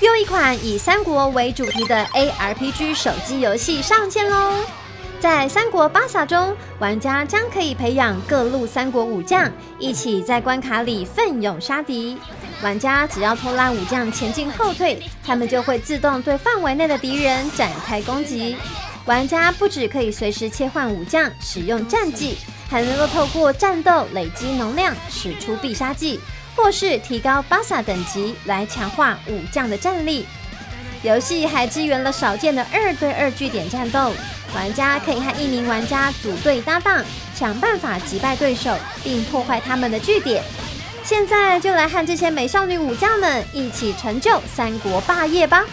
又一款以三国为主题的 ARPG 手机游戏上线喽！在三国巴萨中，玩家将可以培养各路三国武将，一起在关卡里奋勇杀敌。玩家只要拖拉武将前进后退，他们就会自动对范围内的敌人展开攻击。玩家不只可以随时切换武将，使用战技，还能够透过战斗累积能量，使出必杀技。或是提高巴萨等级来强化武将的战力。游戏还支援了少见的二对二据点战斗，玩家可以和一名玩家组队搭档，想办法击败对手，并破坏他们的据点。现在就来和这些美少女武将们一起成就三国霸业吧！